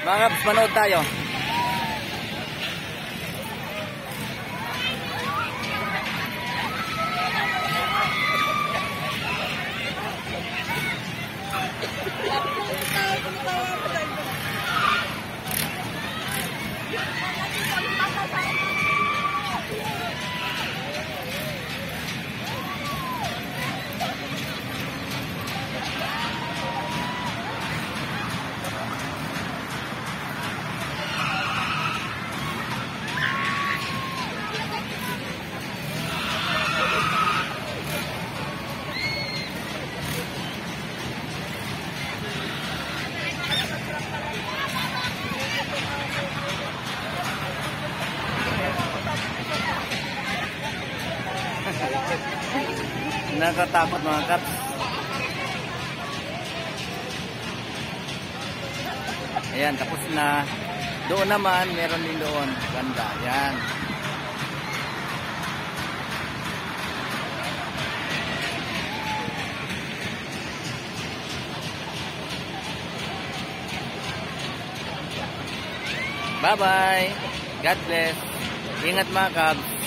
Mga manood tayo. Nakatakot mga kaps. Ayan, tapos na. Doon naman, meron din doon. Ganda, ayan. Bye-bye. God bless. Ingat mga kabs.